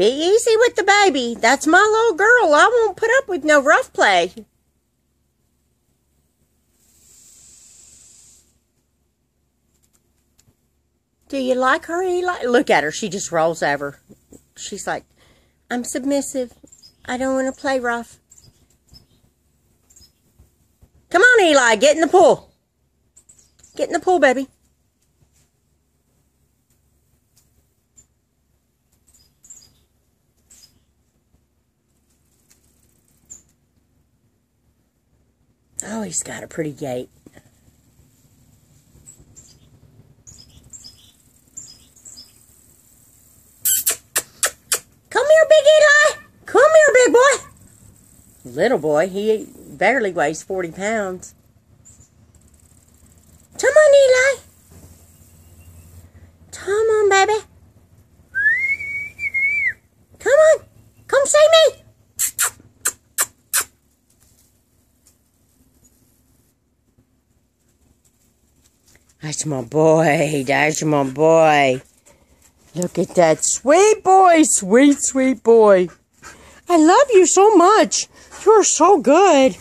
Be easy with the baby. That's my little girl. I won't put up with no rough play. Do you like her, Ely? Look at her. She just rolls over. She's like, I'm submissive. I don't want to play rough. Come on, Ely. Get in the pool. Get in the pool, baby. Oh, he's got a pretty gait. Come here, Big Ely. Come here, big boy. Little boy, he barely weighs 40 pounds. Come on, Ely. Come on, baby. Come on. Come see me. That's my boy. That's my boy. Look at that sweet boy. Sweet, sweet boy. I love you so much. You're so good.